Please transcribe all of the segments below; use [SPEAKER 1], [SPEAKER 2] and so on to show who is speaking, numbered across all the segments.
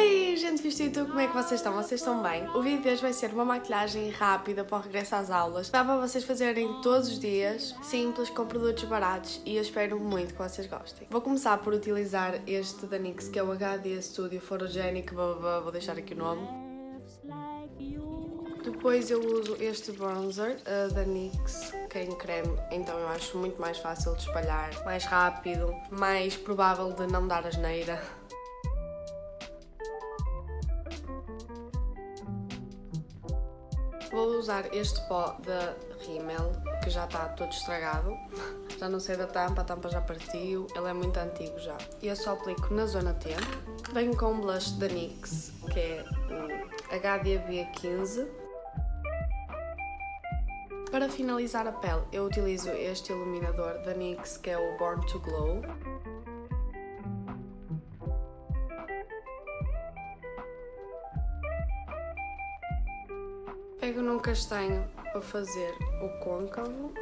[SPEAKER 1] Oi, gente visto YouTube, como é que vocês estão? Vocês estão bem? O vídeo de hoje vai ser uma maquilhagem rápida para o regresso às aulas. Dá para vocês fazerem todos os dias, simples, com produtos baratos e eu espero muito que vocês gostem. Vou começar por utilizar este da NYX, que é o HD Studio Photogenic, vou deixar aqui o nome. Depois eu uso este bronzer uh, da NYX, que é em creme, então eu acho muito mais fácil de espalhar, mais rápido, mais provável de não dar asneira. Vou usar este pó da Rimmel, que já está todo estragado. Já não sei da tampa, a tampa já partiu, ele é muito antigo já. E eu só aplico na zona T. Venho com um blush da NYX, que é o HDB15. Para finalizar a pele, eu utilizo este iluminador da NYX, que é o Born to Glow. Pego num castanho para fazer o côncavo.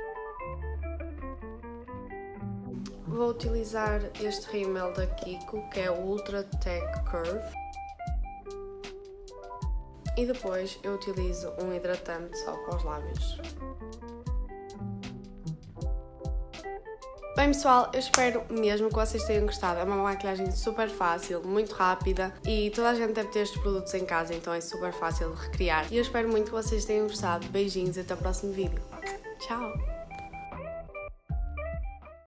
[SPEAKER 1] Vou utilizar este rímel da Kiko, que é o Ultra Tech Curve. E depois eu utilizo um hidratante só para os lábios. Bem pessoal, eu espero mesmo que vocês tenham gostado. É uma maquilhagem super fácil, muito rápida e toda a gente deve ter estes produtos em casa, então é super fácil de recriar. E eu espero muito que vocês tenham gostado. Beijinhos e até o próximo vídeo. Tchau!